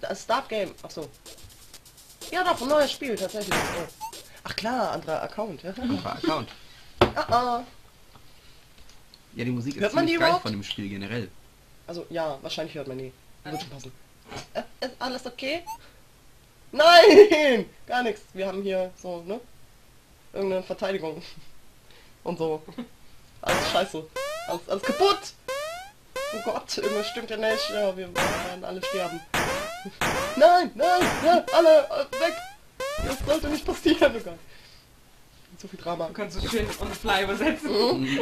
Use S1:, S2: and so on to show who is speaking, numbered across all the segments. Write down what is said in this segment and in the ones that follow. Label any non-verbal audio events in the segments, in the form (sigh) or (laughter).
S1: Das Start Game. Ach so. Ja doch, ein neues Spiel tatsächlich. Oh. Ach klar, anderer Account. Ja.
S2: Super Account.
S1: Ah, ah.
S2: Ja, die Musik ist
S1: Hört man
S2: ziemlich
S1: die
S2: geil
S1: überhaupt?
S2: von dem Spiel generell.
S1: Also ja, wahrscheinlich hört man die. Wird schon passen. Äh, ist alles okay? Nein! (laughs) Gar nichts. Wir haben hier so, ne? Irgendeine Verteidigung. (laughs) Und so. Alles scheiße. Alles, alles kaputt! Oh Gott, irgendwas stimmt ja nicht. Ja, wir werden alle sterben. Nein, nein, nein, alle äh, weg! Das sollte nicht passieren, oh Gott. So viel Drama.
S3: Du kannst so schön on the fly übersetzen.
S2: Mhm.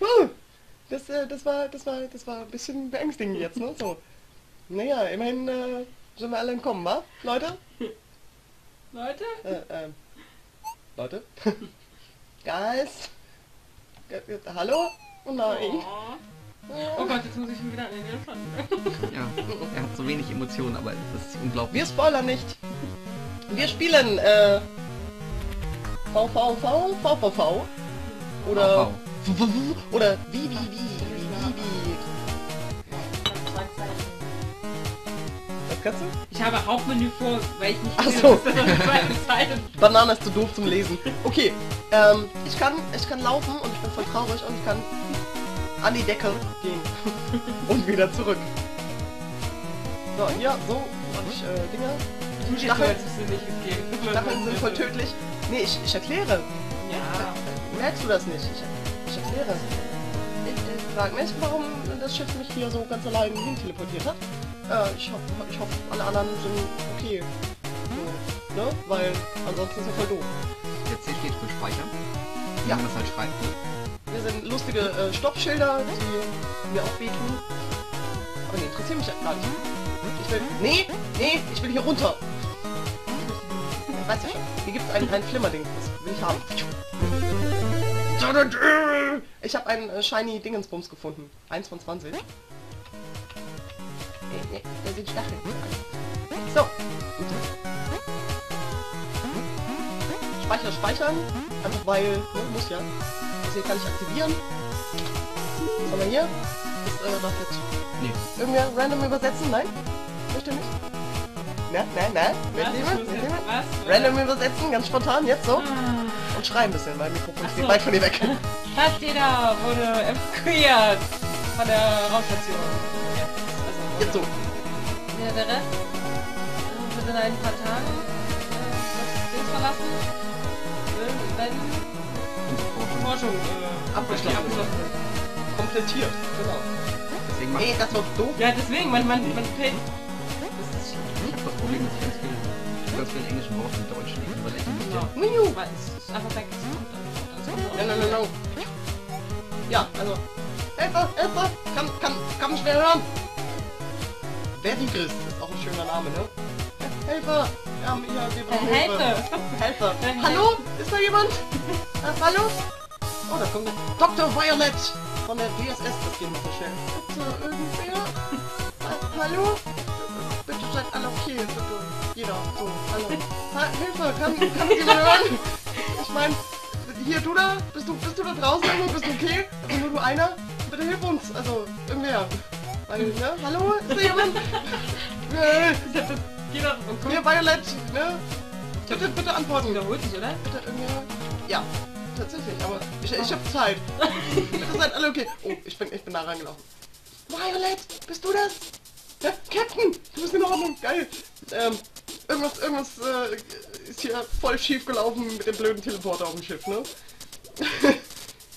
S1: Huh, das, äh, das war, das war, das war ein bisschen beängstigend jetzt, ne? So. Naja, immerhin äh, sind wir alle entkommen, wa? Leute?
S3: Leute?
S1: Äh, ähm. Leute? (laughs) Guys? G g- hallo? Oh nein.
S3: Oh. Oh Gott, jetzt muss ich ihn wieder an den Elefanten.
S2: Ja, er hat so wenig Emotionen, aber das ist unglaublich.
S1: Wir spoilern nicht. Wir spielen, äh. VVV? VVV? Oder. Oder wie, wie, wie, wie, wie, wie. Was kannst du?
S3: Ich habe Hauptmenü vor, weil ich nicht
S1: Ach
S3: sehe,
S1: so.
S3: dass das auf der zweiten Seite (laughs)
S1: Banane ist zu doof zum Lesen. Okay, ähm, ich kann, ich kann laufen und ich bin voll traurig und ich kann an die Decke gehen (laughs) und wieder zurück. So, hier, so, hab ich äh, Dinger.
S3: Jetzt
S1: Stacheln.
S3: nicht.
S1: Stacheln sind voll tödlich. Nee, ich, ich erkläre.
S3: Ja.
S1: Merkst du das nicht? Ich, ich erkläre. Ich, ich frag mich, warum das Schiff mich hier so ganz allein hin teleportiert hat. Äh, ich hoffe, ich hoffe, alle anderen sind okay. So, ne? Weil ansonsten ist ja voll doof.
S2: C steht für Speichern.
S1: Ja.
S2: man das halt schreibt.
S1: Hier sind lustige äh, Stoppschilder, die mir auch wehtun. Aber die interessieren mich gar nicht. Ich will. Nee, nee, ich will hier runter. Weißt du schon. Hier gibt es ein, ein Flimmerding. Das will ich haben. Ich habe einen äh, Shiny Dingensbums gefunden. Eins von 20. Äh, nee, Da sind Stacheln. So. Speicher speichern. Einfach weil, ne, muss ja. Das hier kann ich aktivieren. Was haben wir hier? Das äh, darf jetzt
S2: Nee.
S1: irgendwer random übersetzen? Nein? Möchte nicht?
S3: Was?
S1: Mit jemand? Mit
S3: jetzt-
S1: jemand?
S3: Was?
S1: Random übersetzen, ganz spontan, jetzt so.
S3: Ah.
S1: Und schreien ein bisschen, weil Mikrofon steht
S3: so.
S1: weit von dir weg. (laughs)
S3: Fast jeder wurde evakuiert von der Raumstation. Jetzt, also
S1: Jetzt so.
S3: Ja, der Rest äh, wird in ein paar Tagen äh, das Ding verlassen, wenn Forschung äh,
S1: Abgeschlossen.
S3: abgeschlossen.
S1: Komplettiert. Genau.
S2: Deswegen mach
S1: Nee, das war doof.
S3: Ja, deswegen, man, man, man fällt. Das ist
S2: ich habe das Problem, dass ich ganz viel, ganz viel englischen Wort im Deutschen nicht.
S3: Ja.
S1: Miu.
S3: Aber es ist einfach weg. Dann-
S1: no, no, no. Ja, also. Hilfe, Hilfe! Kann, kann, kann mich wer hören? Verdigris ist auch ein schöner Name, ne? Haben hier, wir brauchen Hilfe.
S3: Hilfe!
S1: Hilfe! Hallo? Ist da jemand? Äh, hallo? Oh, da kommt Dr. Violet von der DSS. Das geht nicht so schnell. Bitte, irgendwer? Äh, hallo? Bitte seid alle okay, bitte. Jeder, so, hallo. Ha, Hilfe, kann, kann Sie mich hören? Ich meine, hier, du da? Bist du, bist du da draußen irgendwo? Bist du okay? Also nur du einer? Bitte hilf uns. Also, irgendwer. Weil, ne? Hallo? Ist da jemand? (laughs) Äh. Hier, Violet, ne? Bitte, bitte antworten.
S3: wiederholt sich, oder?
S1: Bitte irgendwer? Ja, tatsächlich, aber ich, ich hab Zeit. (laughs) Bitte seid alle okay. Oh, ich bin, ich bin da reingelaufen. Violet, bist du das? Ja, Captain, du bist in Ordnung, geil. Ähm, irgendwas, irgendwas äh, ist hier voll schief gelaufen mit dem blöden Teleporter auf dem Schiff, ne? (laughs)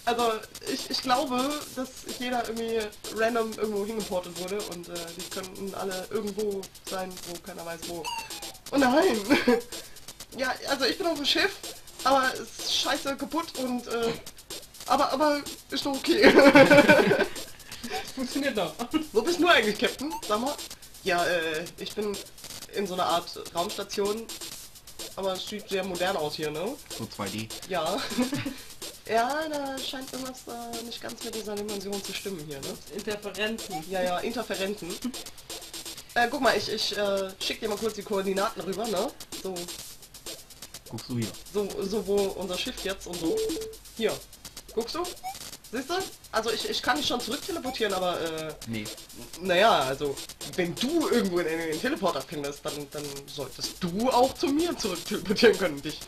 S1: also, ich, ich glaube, dass jeder irgendwie random irgendwo hingeportet wurde und äh, die könnten alle irgendwo sein, wo keiner weiß wo. Oh nein! (laughs) ja, also ich bin auf dem Schiff, aber es ist scheiße kaputt und äh, aber aber ist doch okay. (laughs)
S3: Funktioniert doch.
S1: Wo bist du eigentlich, Captain? Sag mal. Ja, äh, ich bin in so einer Art Raumstation, aber es sieht sehr modern aus hier, ne?
S2: So 2D.
S1: Ja. (laughs) ja, da scheint irgendwas äh, nicht ganz mit dieser Dimension zu stimmen hier, ne?
S3: Interferenzen.
S1: Ja, ja, Interferenzen. (laughs) Äh, guck mal, ich, ich äh, schick dir mal kurz die Koordinaten rüber, ne? So,
S2: Guckst du hier.
S1: so, so wo unser Schiff jetzt und so. Hier. Guckst du? Siehst du? Also ich, ich kann dich schon zurück teleportieren, aber äh,
S2: Nee.
S1: naja, also wenn du irgendwo in einen Teleporter findest, dann, dann solltest du auch zu mir zurück teleportieren können, dich.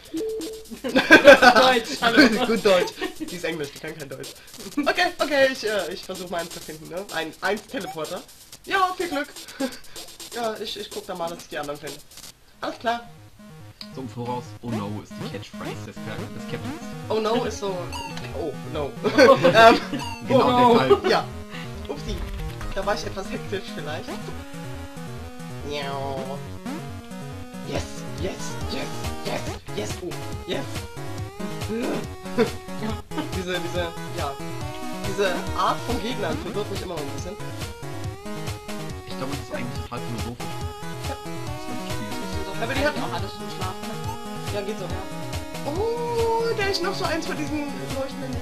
S3: Deutsch, (laughs) hallo.
S1: Gut Deutsch. Die ist Englisch, die kann kein Deutsch. Okay, okay, ich, äh, ich versuche meinen zu finden, ne? Ein, ein Teleporter. Ja, viel Glück. (laughs) ja, ich, ich guck da mal, dass ich die anderen finde. Alles klar.
S2: So im Voraus, oh no, ist die Catchphrase des, des Captains.
S1: Oh no ist so. Oh no. (laughs) ähm,
S2: Genau
S3: no.
S2: der Fall.
S1: ja. Upsi. Da war ich etwas hektisch vielleicht. Miau. Yes, yes, yes, yes, yes, oh, yes. (laughs) diese, diese, ja. Diese Art von Gegnern verwirrt mich immer noch ein bisschen.
S2: Ich glaube, das ist eigentlich total philosophisch. Das ganze Spiel.
S1: Aber die hatten-
S3: auch alles schon schlafen.
S1: Ja, geht so. Oh, da ist noch so eins von diesen leuchtenden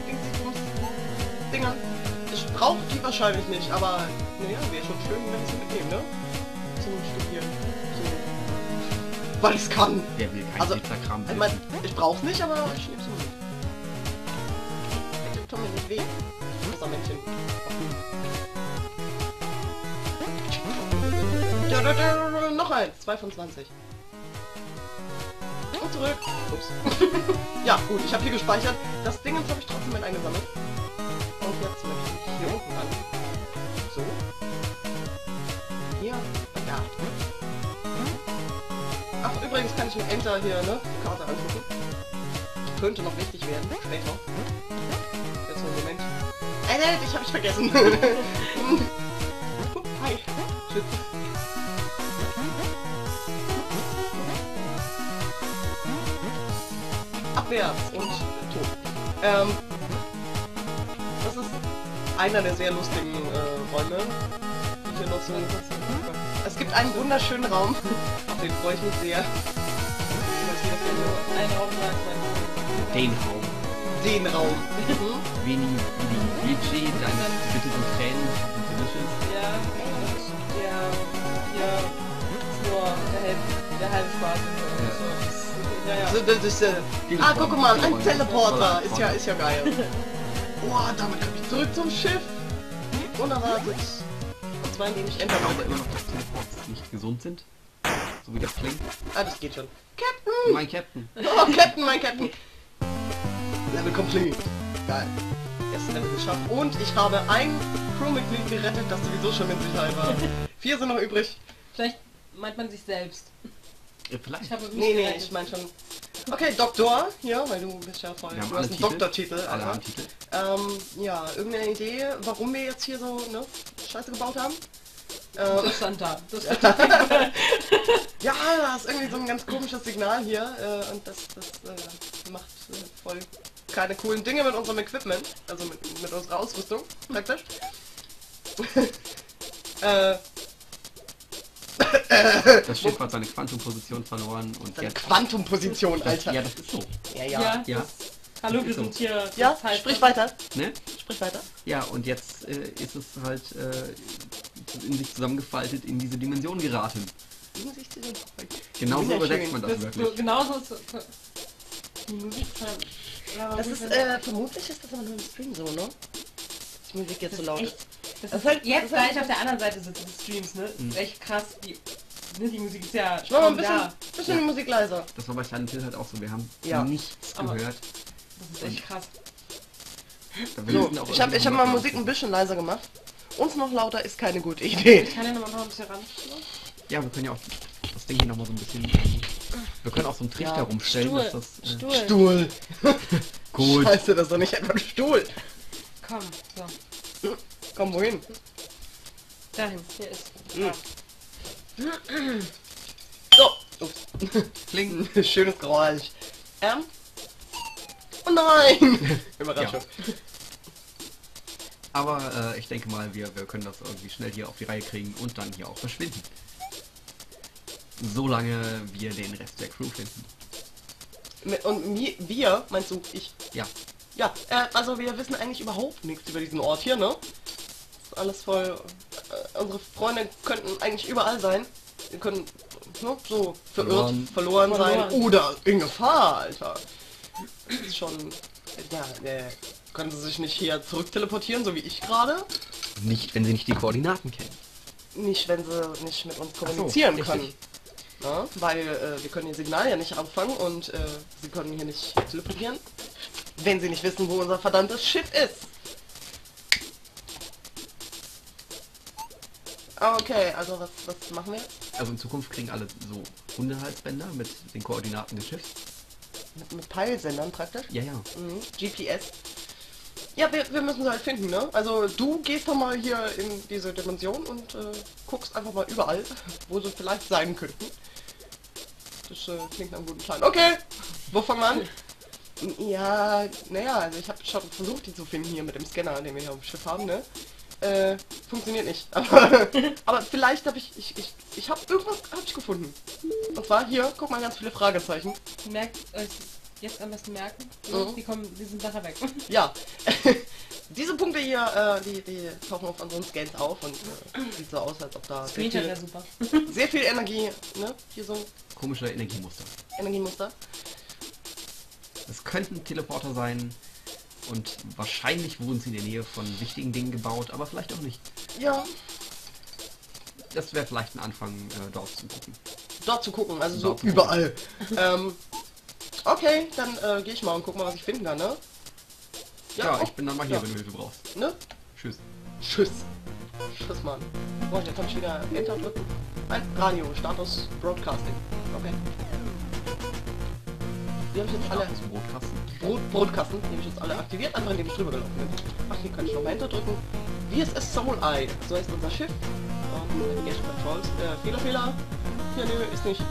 S1: Dingern. Ich brauche die wahrscheinlich nicht, aber naja, wäre schon schön, wenn ich sie mitnehmen, ne? Zum Studieren. So. Weil ich kann.
S2: Wer will kein
S1: Also,
S2: Glitzerkram
S1: Ich mein, ich brauch's nicht, aber ich nehm's mit. Bitte tut mir nicht weh. Das Männchen. Da, da, da, Noch eins, 2 von 20. Und zurück. Ups. (laughs) ja, gut, ich habe hier gespeichert. Das Ding habe ich trotzdem mit eingesammelt. Und jetzt möchte ich hier unten ran. So. Hier und da. Ach, übrigens kann ich mit Enter hier, ne, die Karte angucken. Könnte noch wichtig werden, später. Jetzt einen Moment. Äh, dich habe ich vergessen. (laughs) Hi. Tschüss. Abwärts und tot. Ähm, das ist einer der sehr lustigen äh, Räume. die Hier noch so. Es gibt einen wunderschönen Raum, (laughs) auf den freue ich mich sehr.
S2: Den Raum.
S1: Den Raum. Mhm.
S2: Wenig wie die Budget, deine Bitte und Tränen Delicious.
S3: Ja, und der hier ist nur der halbe, der halbe Spaß.
S2: Ja.
S3: So. Das- Ja, ja.
S1: Das ist, äh, ah, guck mal, ein Teleporter. Ist ja, ist ja geil. Boah, damit komme ich zurück zum Schiff. Unerwartet. Und zwar indem ich
S2: Ich
S1: Enter
S2: glaube
S1: mache.
S2: immer noch, dass Teleports nicht gesund sind. So wie das klingt.
S1: Ah, das geht schon. Captain!
S2: Mein Captain.
S1: Oh, Captain, mein Captain! Level complete. Geil. Erstes Level geschafft. Und ich habe ein Crewmitglied gerettet, das sowieso schon in Sicherheit war. (laughs) Vier sind noch übrig.
S3: Vielleicht meint man sich selbst.
S2: Ja,
S3: Ich
S2: vielleicht.
S3: habe
S1: Nee, nee, ich meine schon. Okay, Doktor, hier, weil du bist ja voll. Du hast einen
S2: Titel.
S1: Doktortitel,
S2: Alle
S1: Alter.
S2: haben Titel.
S1: Ähm, ja, irgendeine Idee, warum wir jetzt hier so, ne, Scheiße gebaut haben? Ähm,
S3: Das stand da. Das stand (laughs)
S1: ja, da ist irgendwie so ein ganz komisches Signal hier äh, und das, das äh, macht äh, voll keine coolen Dinge mit unserem Equipment, also mit, mit unserer Ausrüstung, praktisch. (laughs) äh,
S2: Das Schiff hat seine Quantumposition verloren und
S1: seine
S2: jetzt...
S1: Quantumposition, Alter.
S2: ja, das ist so.
S1: Ja,
S3: Ja,
S1: ja.
S2: Ja.
S3: Hallo, wir
S2: So.
S3: sind hier.
S1: Ja,
S3: das heißt,
S1: sprich weiter,
S2: Ne?
S1: sprich weiter.
S2: Ja, und jetzt äh, ist es halt äh, in sich zusammengefaltet in diese Dimension geraten. Genau so übersetzt man das,
S3: Das, so,
S2: wirklich.
S3: genauso zu, die Musik
S1: Das ist, äh, vermutlich ist das aber nur im Stream so, ne? Die Musik jetzt so laut
S3: echt-
S1: ist.
S3: Das ist
S1: halt-
S3: jetzt, da
S1: ist halt-
S3: ich auf der anderen Seite sitze des Streams, ne? Das ist echt krass. Die, ne, die Musik ist ja
S1: mach mal ein bisschen,
S3: da.
S1: bisschen die Musik leiser.
S2: Das war bei Silent Hill halt auch so. Wir haben
S1: Ja.
S2: nichts
S3: Aber-
S2: gehört.
S3: Das ist echt krass.
S2: Da
S1: So,
S2: auch
S1: ich habe
S2: irgendwie
S1: ich hab mal Musik ein bisschen leiser gemacht. Uns noch lauter ist keine gute Idee.
S3: Ich kann ja noch mal ein bisschen ran.
S2: Ja, wir können ja auch das Ding hier nochmal so ein bisschen... ähm, Wir können auch so einen Trichter
S1: Ja,
S2: rumstellen,
S3: Stuhl.
S2: dass das... Äh,
S3: Stuhl.
S1: Stuhl. (laughs)
S2: Gut.
S1: Scheiße, das ist doch nicht etwa ein Stuhl.
S3: Komm, so.
S1: Komm, wohin?
S3: Dahin. Hier ist. Ah.
S1: So. Ups. (laughs)
S2: Kling.
S1: Schönes Geräusch. Ähm. Oh nein! (laughs) Überraschung.
S2: Aber äh, ich denke mal, wir, wir können das irgendwie schnell hier auf die Reihe kriegen und dann hier auch verschwinden. Solange wir den Rest der Crew finden.
S1: Und wir, meinst du, ich?
S2: Ja.
S1: Ja, äh, also wir wissen eigentlich überhaupt nichts über diesen Ort hier, ne? Ist alles voll. Äh, unsere Freunde könnten eigentlich überall sein. Wir können ne, so verirrt,
S2: Verloren.
S1: verloren, sein
S3: Verloren.
S1: oder in Gefahr, Alter. Das ist schon. Ja, äh, können sie sich nicht hier zurück teleportieren, so wie ich gerade?
S2: Nicht, wenn sie nicht die Koordinaten kennen.
S1: Nicht, wenn sie nicht mit uns kommunizieren
S2: richtig.
S1: können. Ja, weil äh, wir können ihr Signal ja nicht abfangen und äh, sie können hier nicht teleportieren, wenn sie nicht wissen, wo unser verdammtes Schiff ist. Okay, also was, was machen wir?
S2: Also in Zukunft kriegen alle so Hundehalsbänder mit den Koordinaten des Schiffs.
S1: Mit, mit Peilsendern praktisch?
S2: Ja, ja.
S1: Mhm. GPS. Ja, wir, wir müssen sie halt finden, ne? Also du gehst doch mal hier in diese Dimension und äh, guckst einfach mal überall, (laughs) wo sie vielleicht sein könnten. Das äh, klingt nach einem guten Plan. Okay, wo fangen wir an? (laughs) Ja, naja, also ich habe schon versucht, die zu finden hier mit dem Scanner, den wir hier auf dem Schiff haben, ne? Äh, funktioniert nicht. (laughs) Aber, aber vielleicht habe ich, ich, ich, ich habe irgendwas hab ich gefunden. Und zwar hier, guck mal, ganz viele Fragezeichen.
S3: Merkt euch jetzt am besten merken.
S1: Mhm.
S3: Die kommen, die sind nachher weg. (laughs)
S1: Ja, (laughs) diese Punkte hier, äh, die, die tauchen auf unseren Scans auf und äh, sieht so aus, als ob da sehr viel, sehr viel Energie, ne? Hier so ein
S2: Komische Energiemuster.
S1: Energiemuster.
S2: Es könnten Teleporter sein und wahrscheinlich wurden sie in der Nähe von wichtigen Dingen gebaut, aber vielleicht auch nicht.
S1: Ja,
S2: Das wäre vielleicht ein Anfang, äh, dort zu gucken.
S1: dort zu gucken, also so
S2: Dort zu
S1: überall. ähm, okay, dann äh, gehe ich mal und guck mal, was ich finden kann, ne?
S2: Ja,
S1: oh,
S2: ich bin dann mal hier,
S1: ja.
S2: wenn du Hilfe brauchst.
S1: Ne?
S2: Tschüss.
S1: Tschüss. Tschüss, Mann. Boah, jetzt kann ich wieder Enter drücken. Ein Radio, Status Broadcasting. Okay. Die habe ich jetzt alle...
S2: Aus dem Brotkasten.
S1: Ich jetzt alle aktiviert, einfach indem ich drüber gelaufen bin. Ach, hier kann ich noch mal Enter drücken. VSS Soul Eye, so heißt unser Schiff. Und Navigation Controls. Äh, Fehler, Fehler. Hier, nö, ist nicht.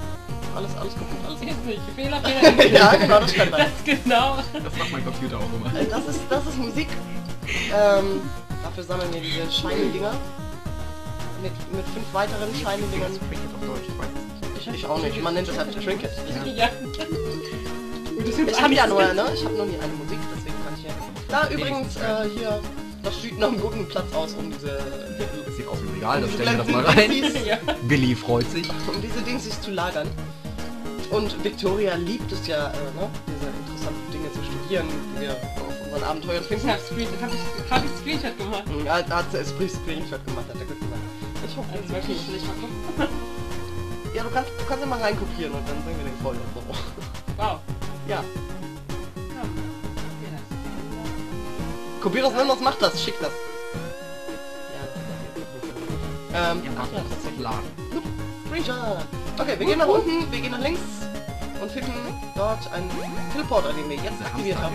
S1: Alles, alles kaputt, alles
S3: Ist nicht. Fehler, (laughs) Fehler.
S1: ja, genau, das stand da.
S3: Das genau.
S2: Das macht mein Computer auch immer.
S1: Äh, Das ist, das ist Musik. Ähm, dafür sammeln wir diese Shiny-Dinger. Mit, mit fünf weiteren Shiny-Dingern.
S2: Ich,
S1: ich auch nicht, man nennt es halt Trinket.
S3: Ja.
S1: Ich habe ja nur, ne? Ich habe nur nie eine Musik, deswegen kann ich ja. Da übrigens, äh, hier, das sieht nach einem guten Platz aus, um diese,
S2: Das sieht aus wie ein Regal, das
S1: diese
S2: stellen wir doch mal rein.
S3: Ja.
S2: Willi freut sich.
S1: um diese Dings zu lagern. Und Victoria liebt es ja, äh, ne? Diese interessanten Dinge zu studieren, die wir auf unseren Abenteuern finden.
S3: hab, Screen, hab, ich, hab ich Screenshot gemacht.
S1: Ja, da hat sie Esprit Screenshot gemacht, hat er gut gemacht. Ich hoffe,
S3: Also wirklich, ich mal gucken.
S1: Ja, du kannst, du kannst ja mal reinkopieren und dann bringen wir den voll und so.
S3: Wow.
S1: Ja. Kopier das an, was macht das? Schick das. Ja. Ähm,
S2: Ja,
S1: ach ja,
S2: ist Laden.
S1: Screenshot. Okay, wir gehen nach unten, wir gehen nach links und finden dort einen Teleporter, den wir jetzt aktiviert haben.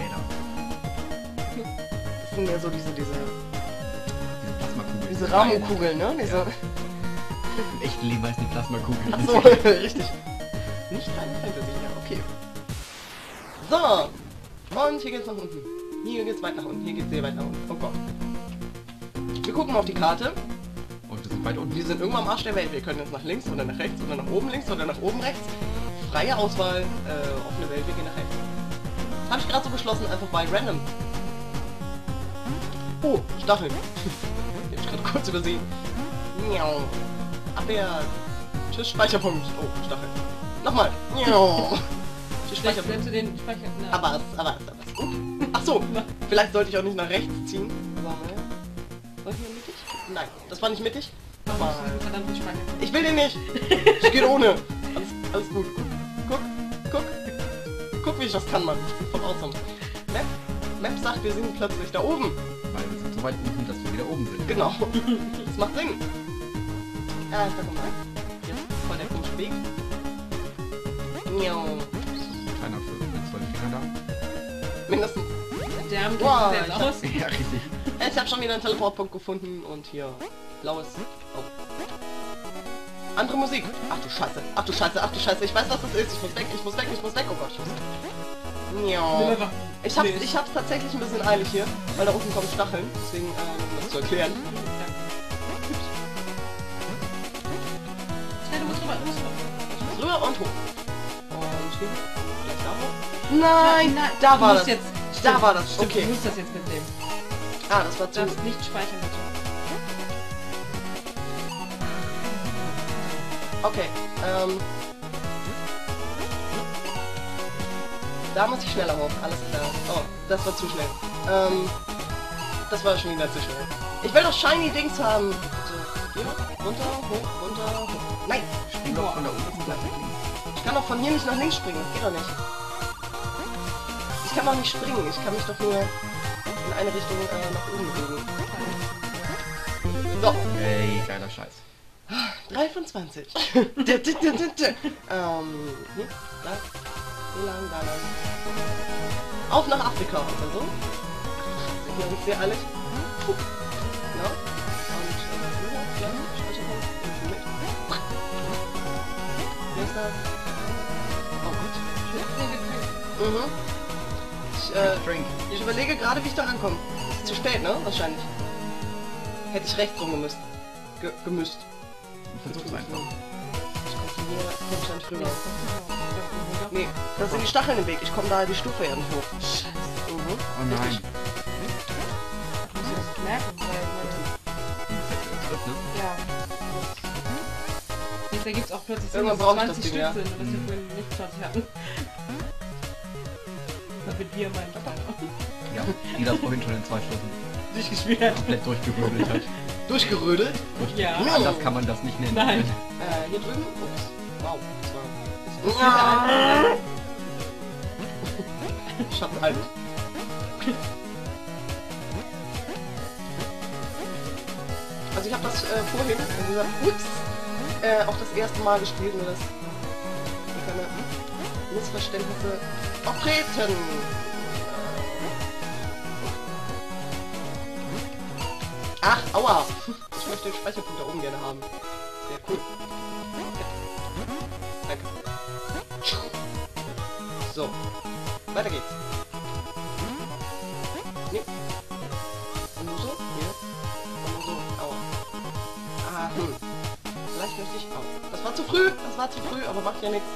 S1: Das sind ja so diese, diese,
S2: Diese Plasmakugeln.
S1: diese Ramu-Kugeln, ne? Diese,
S2: Ja. Im echten Leben heißen die Plasmakugeln.
S1: Ach so, (laughs) richtig. Nicht Final Fantasy, ja, okay. So. Und hier geht's nach unten. Hier geht's weit nach unten. Hier geht's sehr weit nach unten. Oh Gott. Wir gucken auf die Karte.
S2: Und wir sind weit unten.
S1: Wir sind irgendwann am Arsch der Welt. Wir können jetzt nach links oder nach rechts oder nach oben links oder nach oben rechts. Freie Auswahl, äh, offene Welt, wir gehen nach rechts. Habe ich gerade so beschlossen, einfach bei random. Oh, Stacheln. (laughs) Die hab ich gerade kurz übersehen. Miau. Abwehr. Tschüss, Speicherpunkt. Oh, Stachel. Nochmal. Miau. Tschüss,
S3: Vielleicht
S1: Speicherpunkt.
S3: du den Speicher. Na,
S1: Aber es, aber es, aber es. Ach so, vielleicht sollte ich auch nicht nach rechts ziehen. Aber, ne? Soll ich hier mittig? Nein, das war nicht mittig. Nochmal. Ich will den nicht. Es geht ohne. Alles, alles gut. Guck, guck. Guck, wie ich das kann, Mann. Ich bin voll awesome. Map, Map sagt, wir sind plötzlich da oben.
S2: Weil wir sind so weit unten, dass wir wieder oben sind.
S1: Genau. Das macht Sinn. Ja, ich sag mal. Jetzt voll der komische Weg. Miau. Mindestens.
S3: Der Arm
S1: Wow,
S3: jetzt
S1: ich hab-
S3: aus. (laughs)
S2: Ja, richtig.
S1: Ich habe schon wieder einen Teleportpunkt gefunden und hier blaues. Oh. Andere Musik. Ach du Scheiße. Ach du Scheiße. Ach du Scheiße. Ich weiß, was das ist. Ich muss weg. Ich muss weg. Ich muss weg. Oh Gott. Ich muss weg. Miau. Ich hab's, ich hab's tatsächlich ein bisschen eilig hier, weil da unten kommen Stacheln. Deswegen, ähm, um das zu erklären.
S3: Ja, du musst rüber, du musst rüber.
S1: Ich muss rüber und hoch. Und hier. Vielleicht da hoch. Nein, da
S3: Du
S1: war das.
S3: Jetzt,
S1: Da war das.
S3: Stimmt,
S1: Okay.
S3: Du musst das jetzt mitnehmen.
S1: Ah, das war
S3: Du
S1: zu.
S3: darfst nicht speichern, bitte.
S1: Okay. Ähm. Da muss ich schneller hoch. Alles klar. Oh, das war zu schnell. Ähm, das war schon wieder zu schnell. Ich will doch shiny Dings haben. So, hier, runter, hoch, runter, hoch. Nein,
S2: Spring doch von Seite links.
S1: ich kann doch von hier nicht nach links springen. Das geht doch nicht. Ich kann doch nicht springen. Ich kann mich doch nur in eine Richtung äh, nach oben bewegen. So,
S2: Ey, geiler Scheiß.
S1: 3 von 20. Dä, dä, dä, dä, dä. ähm, hier, da, hier lang, da lang. Auf nach Afrika oder so. Sind wir uns sehr. Puh. Genau. Und, äh, ja, Speicherpunkt, unten mit. Wer ist da? Oh Gott. Mhm. Ich, äh,
S2: Drink.
S1: ich überlege gerade, wie ich da rankomme. Ist zu spät, ne? Wahrscheinlich. Hätte ich rechts rum gemüsst. Ge gemüsst.
S2: Versuch's einfach.
S1: Ich komm von hier Konstantin früher. Nee, da sind die Stacheln im Weg. Ich komme da die Stufe ja nicht hoch.
S3: Scheiße.
S1: Mhm.
S2: Oh nein.
S1: Richtig.
S3: Muss ich das merken, weil, weil
S2: Tritt,
S3: ja. Jetzt ergibt es auch plötzlich
S1: Irgendwann
S3: dass
S1: brauche ich
S3: 20
S1: das Ding,
S3: Stück sind, was wir vorhin nicht 20 hatten. Mit dir mein Papa
S2: Ja, die das vorhin schon in zwei Stunden
S3: durchgespielt hat.
S2: komplett durchgerödelt hat.
S1: Durchgerödelt.
S3: Ja.
S2: Anders kann man das nicht nennen.
S3: Nein.
S1: Äh, hier drüben. Ups. Wow. Das
S3: Das
S1: war... Schatten halt. Also ich habe das äh, vorhin in dieser Ups äh, auch das erste Mal gespielt, nur dass hier keine Missverständnisse auftreten. Ach, aua! Ich möchte den Speicherpunkt da oben gerne haben. Sehr cool. Danke. So. Weiter geht's. Nee. Und nur so? Hier. Und nur so. Aua. Ah, hm. Vielleicht möchte ich... Au. Das war zu früh. Das war zu früh, aber macht ja nichts.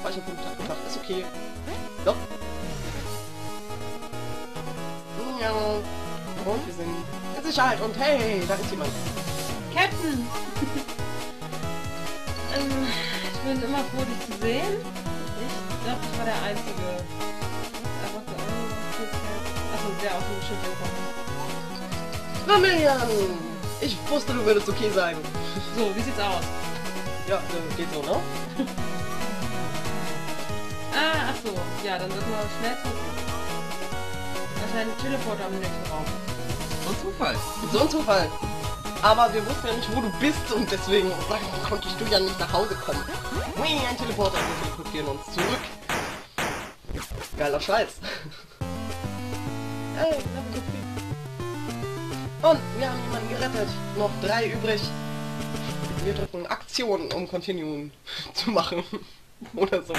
S1: Speicherpunkt hat gemacht. Ist okay. So. Ja. Und wir sind in Sicherheit. Und hey, da ist jemand.
S3: Captain! (laughs) ähm, ich bin immer froh, dich zu sehen. Ich glaube, ich war der Einzige. Einfach so Achso, der aus dem Schiff gekommen
S1: Vermillion! Ich wusste, du würdest okay sein.
S3: So, wie sieht's aus?
S1: Ja, äh, geht so, ne? (laughs)
S3: Ah, ach so. Ja, dann müssen wir schnell gucken. Wahrscheinlich ein Teleporter im nächsten Raum.
S2: Und Zufall.
S1: So ein Zufall. Aber wir wussten ja nicht, wo du bist und deswegen konntest du ja nicht nach Hause kommen. Hui, ein Teleporter. Wir teleportieren uns zurück. Geiler Scheiß. Ey, so. Und wir haben jemanden gerettet. Noch drei übrig. Wir drücken Aktion, um Continuum (laughs) zu machen. (laughs) Oder so.